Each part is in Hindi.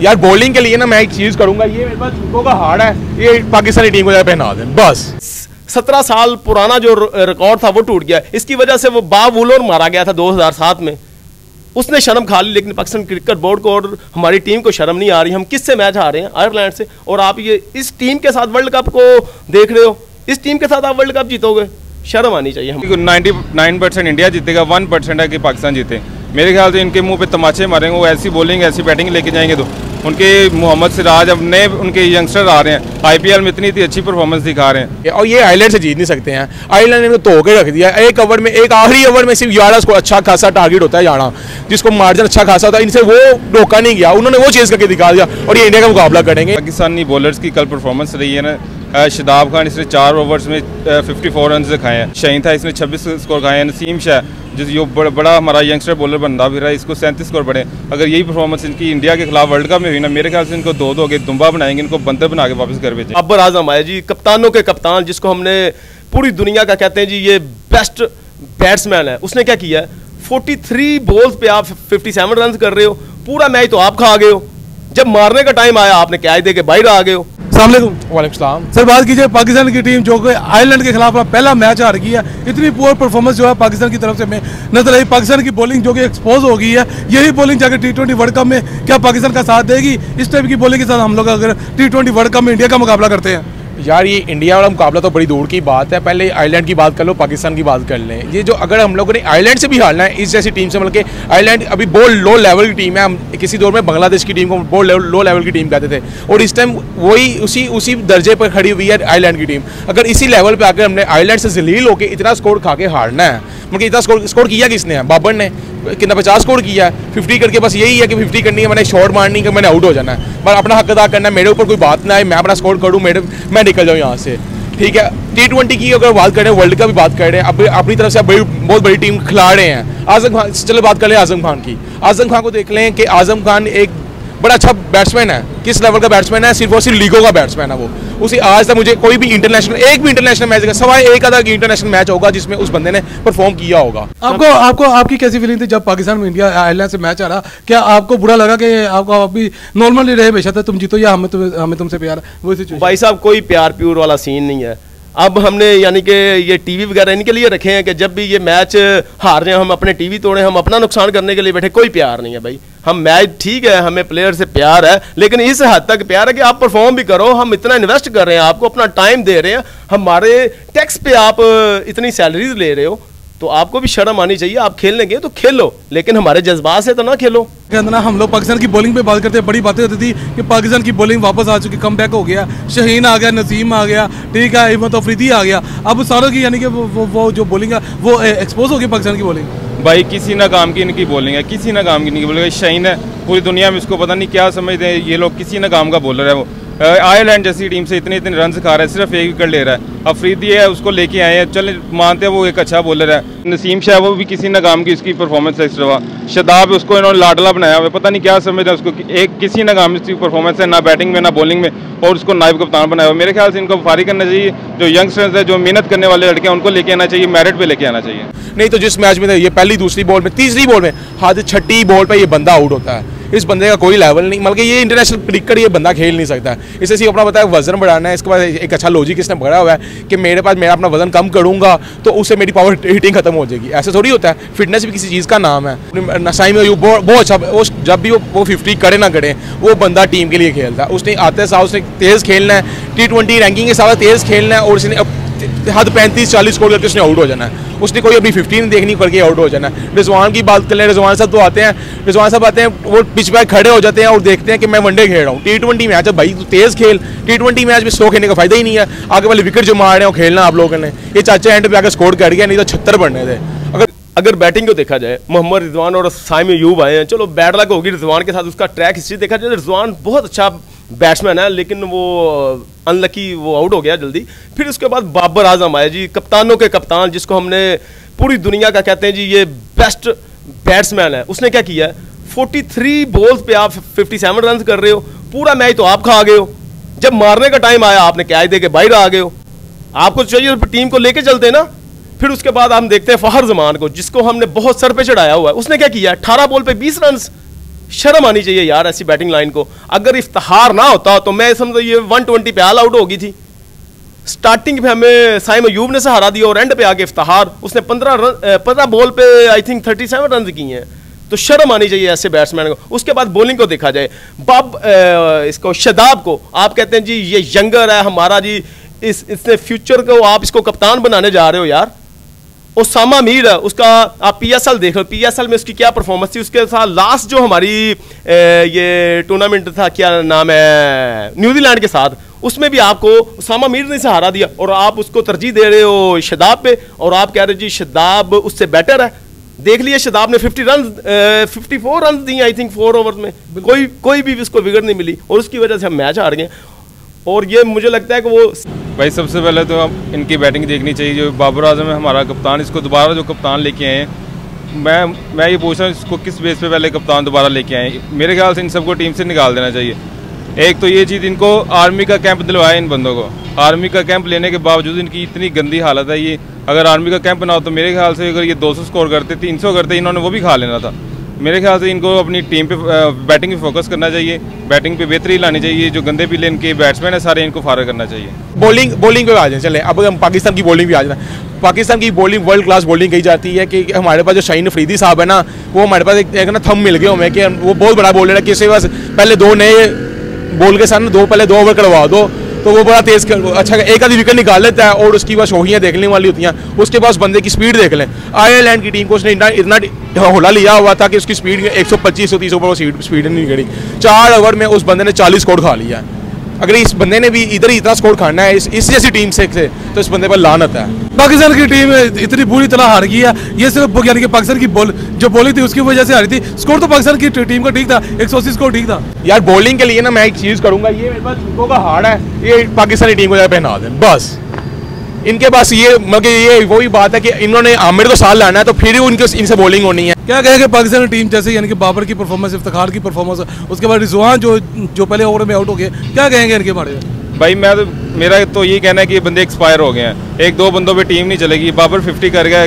यार बॉलिंग के लिए ना मैं एक चीज़ करूँगा ये मेरे पास जूतों का हार्ड है ये पाकिस्तानी टीम को जाकर पहना दें बस। सत्रह साल पुराना जो रिकॉर्ड था वो टूट गया। इसकी वजह से वो बाब उलोर मारा गया था 2007 में। उसने शर्म खा ली लेकिन पाकिस्तान क्रिकेट बोर्ड को और हमारी टीम को शर्म नहीं आ रही। हम किससे मैच हारे हैं? आयरलैंड से। और आप ये इस टीम के साथ वर्ल्ड कप को देख रहे हो? इस टीम के साथ आप वर्ल्ड कप जीतोगे? शर्म आनी चाहिए हम। नाइन्टी नाइन परसेंट इंडिया जीतेगा वन परसेंट है कि पाकिस्तान जीते। मेरे ख्याल से इनके मुँह पे तमाचे मारेंगे वो ऐसी बॉलिंग ऐसी बैटिंग लेके जाएँगे तो। उनके मोहम्मद सिराज अब नए उनके यंगस्टर आ रहे हैं। आईपीएल में इतनी अच्छी परफॉर्मेंस दिखा रहे हैं। और ये आयरलैंड से जीत नहीं सकते हैं। आयरलैंड ने तो के रख दिया। एक ओवर में एक आखिरी ओवर में सिर्फ़ ग्यारह को अच्छा खासा टारगेट होता है जाना जिसको मार्जिन अच्छा खासा होता है। इनसे वो रोका नहीं गया। उन्होंने वो चीज़ करके दिखा दिया और ये इंडिया का मुकाबला करेंगे। पाकिस्तानी बॉलर्स की कल परफॉर्मेंस रही है ना शदाब खान इसने चार ओवर्स में फिफ्टी फोर रन दिखाए हैं। शहीन था इसने छब्बीस स्कोर खाए हैं। नसीम शाह जिस यो बड़ा, बड़ा हमारा यंगस्टर बॉलर बनता फिर रहा है इसको सैंतीस स्कोर बढ़े अगर यही परफॉर्मेंस इनकी इंडिया के खिलाफ वर्ल्ड कप में हुई ना मेरे ख्याल से इनको दो दो के दुम्बा बनाएँगे इनको बंदर बना के वापस घर भेजें। अब्बर आज़म आए जी कप्तानों के कप्तान जिसको हमने पूरी दुनिया का कहते हैं जी ये बेस्ट बैट्समैन है। उसने क्या किया है? थ्री बॉल्स पे आप फिफ्टी सेवन रन कर रहे हो। पूरा मैच तो आप खा गए हो। जब मारने का टाइम आया आपने कैच दे के बाहर आ गए हो। सलाम सर बात कीजिए पाकिस्तान की टीम जो कि आयरलैंड के खिलाफ पहला मैच हार गई है। इतनी पुअर परफॉर्मेंस जो है पाकिस्तान की तरफ़ से में नज़र आई। पाकिस्तान की बॉलिंग जो कि एक्सपोज हो गई है यही बॉलिंग जाकर टी ट्वेंटी वर्ल्ड कप में क्या पाकिस्तान का साथ देगी? इस टाइप की बॉलिंग के साथ हम लोग अगर टी ट्वेंटी वर्ल्ड कप में इंडिया का मुकाबला करते हैं। यार, ये इंडिया वाला मुकाबला तो बड़ी दूर की बात है। पहले आयरलैंड की बात कर लो पाकिस्तान की बात कर लें। ये जो अगर हम लोगों ने आयरलैंड से भी हारना है, इस जैसी टीम से मतलब कि आयरलैंड अभी बहुत लो लेवल की टीम है। हम किसी दौर में बांग्लादेश की टीम को बहुत लो लेवल की टीम कहते थे। और इस टाइम वही, उसी उसी दर्जे पर खड़ी हुई है आयरलैंड की टीम अगर इसी लेवल पर आकर हमने आयरलैंड से जलील होकर इतना स्कोर खा के हारना है मतलब इतना स्कोर स्कोर किया किसने? है बाबर ने। कितना पचास स्कोर किया है। फिफ्टी करके बस यही है कि फिफ्टी करनी है, मैंने शॉर्ट मारनी है मैंने आउट हो जाना है। पर अपना हक अदा करना है, मेरे ऊपर कोई बात ना आए, मैं अपना स्कोर करूँ, मेरे, मैं निकल जाऊँ यहाँ से। ठीक है? टी ट्वेंटी की अगर बात करें वर्ल्ड का भी बात कर, अब अपनी तरफ़ से बड़ी, बहुत बड़ी टीम खिला रहे हैं। आज़म खान चलो बात कर लें आज़म खान की। आज़म खान को देख लें कि आज़म खान एक बड़ा अच्छा बैट्समैन है। किस लेवल का बैट्समैन है? सिर्फ़ और सिर्फ़ लीगों का बैट्समैन है वो। उसे आज तक मुझे कोई भी इंटरनेशनल एक भी इंटरनेशनल मैच सवाए एक आधा इंटरनेशनल मैच होगा जिसमें उस बंदे ने परफॉर्म किया होगा। आपको आपको आपकी कैसी फीलिंग थी जब पाकिस्तान में इंडिया आयरलैंड से मैच आ रहा क्या आपको बुरा लगा कि आपको अभी नॉर्मली रहे हमेशा था तुम जीतो या हमें तुम्हें हमें तुमसे प्यार वो भाई साहब कोई प्यार प्यूर वाला सीन नहीं है। अब हमने यानी कि ये टीवी वगैरह इनके लिए रखे हैं कि जब भी ये मैच हार रहे हैं हम अपने टीवी तोड़े हम अपना नुकसान करने के लिए बैठे कोई प्यार नहीं है भाई। हम मैच ठीक है, हमें प्लेयर से प्यार है, लेकिन इस हद तक प्यार है कि आप परफॉर्म भी करो, हम इतना इन्वेस्ट कर रहे हैं, आपको अपना टाइम दे रहे हैं, हमारे टैक्स पे आप इतनी सैलरीज ले रहे हो तो आपको भी शर्म आनी चाहिए आप खेलने गए तो खेलो लेकिन हमारे जज्बात से तो ना खेलो। कहना हम लोग पाकिस्तान की बॉलिंग पे बात करते हैं बड़ी बातें होती थी कि पाकिस्तान की बॉलिंग वापस आ चुकी कम बैक हो गया शहीन आ गया नसीम आ गया ठीक है हिम्मत अफरीदी आ गया। अब सारों की यानी कि वो, वो, वो जो बॉलिंग है वो एक्सपोज हो गई पाकिस्तान की बॉलिंग भाई किसी ना काम की इनकी बॉलिंग है किसी ना काम की इनकी बॉलिंग शहीन है पूरी दुनिया में इसको पता नहीं क्या समझते हैं ये लोग किसी ना काम का बॉलर है वो। आयरलैंड जैसी टीम से इतने इतने रन खा रहा है, सिर्फ़ एक विकेट ले रहा है। अफरीदी है, उसको लेके आए हैं। चल, मानते हैं वो एक अच्छा बॉलर है। नसीम शाह, वो भी किसी ना काम की उसकी परफॉर्मेंस है इस शदाब, उसको इन्होंने लाडला बनाया हुआ पता नहीं क्या समझ है उसको एक किसी ना की परफॉर्मेंस है, ना बैटिंग में, ना बॉलिंग में, और उसको नायब कप्तान बनाया हुआ मेरे ख्याल से इनको फारी करना चाहिए। जो यंगस्टर्स है, जो मेहनत करने वाले लड़के हैं, उनको लेके आना चाहिए मेरिट पे लेके आना चाहिए। नहीं तो जिस मैच में ये पहली, दूसरी बॉल में, तीसरी बॉल में, हाथ छठी बॉल पर यह बंदा आउट होता है। इस बंदे का कोई लेवल नहीं। मतलब ये इंटरनेशनल क्रिकेट ये बंदा खेल नहीं सकता। इसे सिर्फ़ अपना बताया वज़न बढ़ाना है, इसके बाद एक अच्छा लॉजिक इसने बढ़ा हुआ है कि मेरे पास मेरा अपना वज़न कम करूँगा तो उससे मेरी पावर हिटिंग खत्म हो जाएगी। ऐसा थोड़ी होता है। फिटनेस भी किसी चीज़ का नाम है। नसाई में बहुत अच्छा वो जब भी वो वो फिफ्टी करे ना करे, वो बंदा टीम के लिए खेलता है। उसने आते साल उसने तेज़ खेलना है। टी ट्वेंटी रैंकिंग के साथ तेज़ खेलना है और उसने हद पैंतीस, चालीस स्कोर करके उसने आउट हो जाना है। उसने कोई अपनी फिफ्टीन देखनी पड़ के आउट हो जाना है। रिजवान की बात कर ले, रिजवान साहब तो आते हैं, रिजवान साहब आते हैं, वो पिच पर खड़े हो जाते हैं और देखते हैं कि मैं वनडे खेल रहा हूँ। टी ट्वेंटी मैच है भाई, तू तेज़ खेल। टी ट्वेंटी मैच में स्लो खेलने का फ़ायदा ही नहीं है। आगे वाले विकेट जो मार रहे हो खेलना आप लोगों ने ये चाचा एंड पे आकर स्कोर कर गया, नहीं तो छत्तर बढ़ने थे अगर अगर बैटिंग को देखा जाए, मोहम्मद रिजवान और साइम यूब आए हैं। चलो बैट लक होगी रिजवान के साथ, उसका ट्रैक हिस्ट्री देखा जाए, रिजवान बहुत अच्छा बैट्समैन है, लेकिन वो अनलकी वो आउट हो गया जल्दी। फिर उसके बाद बाबर आज़म आए जी, कप्तानों के कप्तान, जिसको हमने पूरी दुनिया का कहते हैं जी, ये बेस्ट बैट्समैन है। उसने क्या किया है? फोर्टी थ्री बॉल्स पे आप फिफ्टी सेवन रन कर रहे हो। पूरा मैच तो आप खा गए हो। जब मारने का टाइम आया, आपने कैच दे के बाहर आ गए हो। आपको चाहिए टीम को लेके चलते ना। फिर उसके बाद हम देखते हैं फहर जमान को, जिसको हमने बहुत सर पे चढ़ाया हुआ है। उसने क्या किया? अठारह बॉल पे बीस रन शर्म आनी चाहिए यार ऐसी बैटिंग लाइन को। अगर इफ्तार ना होता तो मैं समझो ये 120 पे ऑल आउट होगी थी। स्टार्टिंग पे हमें साइम अयूब ने सहारा दिया और एंड पे आके इफ्तार। उसने 15 रन पंद्रह बॉल पे आई थिंक 37 रन किए हैं। तो शर्म आनी चाहिए ऐसे बैट्समैन को। उसके बाद बॉलिंग को देखा जाए। बब इसको शदाब को, आप कहते हैं जी, ये यंगर है, हमारा जी, इस, इसने फ्यूचर को आप इसको कप्तान बनाने जा रहे हो यार। ओसामा मीर उसका आप पीएसएल देख लो। पीएसएल में उसकी क्या परफॉर्मेंस थी? उसके साथ लास्ट जो हमारी ये टूर्नामेंट था क्या नाम है न्यूजीलैंड के साथ उसमें भी आपको ओसामा मीर ने सहारा दिया और आप उसको तरजीह दे रहे हो शदाब पे और आप कह रहे हो जी शदाब उससे बेटर है। देख लिया शदाब ने 50 रन फिफ्टी फोर रन दिए आई थिंक फोर ओवर में। कोई कोई भी उसको विगड़ नहीं मिली और उसकी वजह से हम मैच हार गए। और ये मुझे लगता है कि वो भाई, सबसे पहले तो हम इनकी बैटिंग देखनी चाहिए, जो बाबर आज़म है हमारा कप्तान, इसको दोबारा जो कप्तान लेके आए हैं, मैं मैं ये पूछ रहा हूँ, इसको किस बेस पे पहले कप्तान दोबारा लेके आए मेरे ख्याल से इन सबको टीम से निकाल देना चाहिए। एक तो ये चीज़, इनको आर्मी का कैंप दिलवाया इन बंदों को। आर्मी का कैंप लेने के बावजूद इनकी इतनी गंदी हालत है ये। अगर आर्मी का कैंप ना हो तो मेरे ख्याल से अगर ये 200 स्कोर करते 300 करते, इन्होंने वो भी खा लेना था। मेरे ख्याल से इनको अपनी टीम पे बैटिंग पे फोकस करना चाहिए। बैटिंग पे बेहतरी लानी चाहिए जो गंदे पीले इनके बैट्समैन है सारे इनको फारग करना चाहिए। बॉलिंग बॉलिंग पे आ जाए चले। अब हम पाकिस्तान की बॉलिंग भी आ जाए। पाकिस्तान की बॉलिंग वर्ल्ड क्लास बॉलिंग कही जाती है कि हमारे पास जो शाहीन अफरीदी साहब है ना वो हमारे पास एक, ना थम मिल गए हमें कि वो बहुत बड़ा बॉलर है कि उसके पास पहले दो नए बॉल के साथ दो पहले दो ओवर करवा दो। तो वो बड़ा तेज अच्छा एक आधी विकेट निकाल लेता है और उसकी बस शोहियाँ देखने वाली होती हैं। उसके पास बंदे की स्पीड देख लें। आयरलैंड की टीम को उसने इतना इतना होला लिया हुआ था कि उसकी स्पीड एक सौ पच्चीस सौ तीस ओवर स्पीड नहीं निकली। चार ओवर में उस बंदे ने चालीस कोड खा लिया। अगर इस बंदे ने भी इधर ही इतना स्कोर खाना है इस, इस जैसी टीम से तो इस बंदे पर लान आता है। पाकिस्तान की टीम इतनी बुरी तरह हार गई है। ये सिर्फ़ यानी कि पाकिस्तान की बॉल जो बॉलिंग थी उसकी वजह से हारी थी। स्कोर तो पाकिस्तान की टीम का ठीक था एक सौ अस्सी स्कोर ठीक था। यार बॉलिंग के लिए ना मैं एक चीज़ करूँगा ये मेरे पास का हार्ड है ये पाकिस्तानी टीम को पहना दे बस। इनके पास ये मगर ये वही बात है कि इन्होंने आमिर को साल लाना है तो फिर उनके इनसे बॉलिंग होनी है। क्या कहेंगे पाकिस्तान टीम जैसे यानी कि बाबर की परफॉर्मेंस इफ्तार की परफॉर्मेंस उसके बाद रिजवान जो जो पहले ओवर में आउट हो गए क्या कहेंगे इनके बारे में? भाई मैं तो मेरा तो यही कहना है कि ये बंदे एक्सपायर हो गए हैं। एक दो बंदों पे टीम नहीं चलेगी। बाबर फिफ्टी कर गया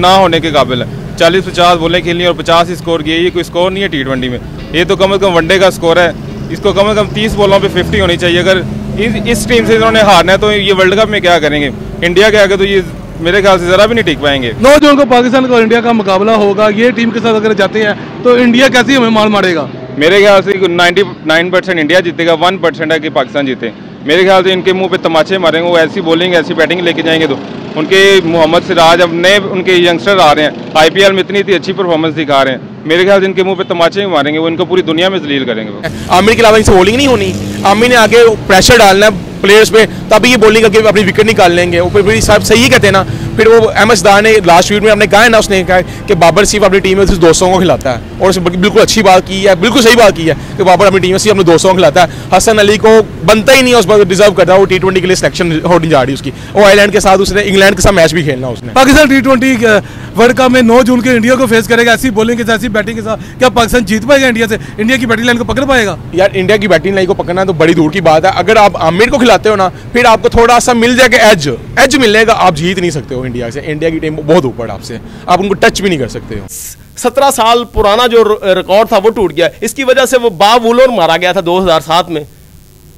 ना होने के काबिल है। चालीस पचास बोले खेलनी और पचास ही स्कोर किए ये कोई स्कोर नहीं है टी ट्वेंटी में। ये तो कम अज़ कम वनडे का स्कोर है। इसको कम अज़ कम तीस बॉलों पर फिफ्टी होनी चाहिए। अगर इस टीम से इन्होंने हारना है तो ये वर्ल्ड कप में क्या करेंगे? इंडिया के आगे तो ये मेरे ख्याल से ज़रा भी नहीं टिक पाएँगे। नौ जून को पाकिस्तान और इंडिया का मुकाबला होगा ये टीम के साथ अगर जाते हैं तो इंडिया कैसी हमें मार मारेगा? मेरे ख्याल से नाइन्टी नाइन परसेंट इंडिया जीतेगा वन परसेंट है कि पाकिस्तान जीते। मेरे ख्याल से इनके मुँह पे तमाचे मारेंगे वो ऐसी बॉलिंग ऐसी बैटिंग लेके जाएँगे तो। उनके मोहम्मद सिराज अब नए उनके यंगस्टर आ रहे हैं। आईपीएल में इतनी इतनी अच्छी परफॉर्मेंस दिखा रहे हैं। मेरे ख्याल से इनके मुँह पे तमाचे मारेंगे, वो इनको पूरी दुनिया में जलील करेंगे आमिर के अलावा इनसे होलिंग नहीं होनी। आमिर ने आगे प्रेशर डालना है प्लेयर्स पे तभी ये बॉलिंग करके अपनी विकेट निकाल लेंगे। ऊपर साहब सही कहते हैं ना। फिर वो एम एस दार ने लास्ट वीक में हमने कहा है ना उसने कहा कि बाबर सिर्फ़ अपनी टीम में सिर्फ़ दोस्तों को खिलाता है। और उसने बिल्कुल अच्छी बात की है बिल्कुल सही बात की है कि बाबर अपनी टीम में सिर्फ़ अपने दोस्तों को खिलाता है। हसन अली को बनता ही नहीं है उस पर डिजर्व करता है वो टी ट्वेंटी के लिए सिलेक्शन होने जा रही है उसकी। वो आयरलैंड के साथ उसने इंग्लैंड के साथ मैच भी खेलना उसने। Pakistan T twenty world cup में नौ जून के इंडिया को फेस करेगा ऐसी बॉलिंग के साथ ऐसी बैटिंग के साथ। क्या पाकिस्तान जीत पाएगा इंडिया से? इंडिया की बैटिंग लाइन को पकड़ पाएगा? यार इंडिया की बैटिंग लाइन को पकड़ना तो बड़ी दूर की बात है। अगर आप आमिर को खिलाते हो ना, फिर आपको थोड़ा सा मिल जाएगा एज एज मिलेगा, आप जीत नहीं सकते हो इंडिया से। इंडिया की टीम बहुत ऊपर आपसे। आप उनको टच भी नहीं कर सकते हो। सत्रह साल पुराना जो रिकॉर्ड था, वो टूट गया। इसकी वजह से वो बावुलर मारा गया था 2007 में।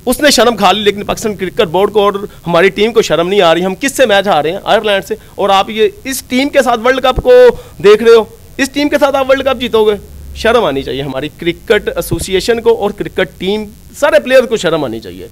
उसने शर्म खा ली, लेकिन पाकिस्तान क्रिकेट बोर्ड को और हमारी टीम को शर्म नहीं आ रही। हम किससे मैच आ रहे हैं? आयरलैंड से। और आप ये इस टीम के साथ वर्ल्ड कप को देख रहे हो। इस टीम के साथ आप वर्ल्ड कप जीतोगे। शर्म आनी चाहिए हमारी क्रिकेट एसोसिएशन को और क्रिकेट टीम, सारे प्लेयर को शर्म आनी चाहिए।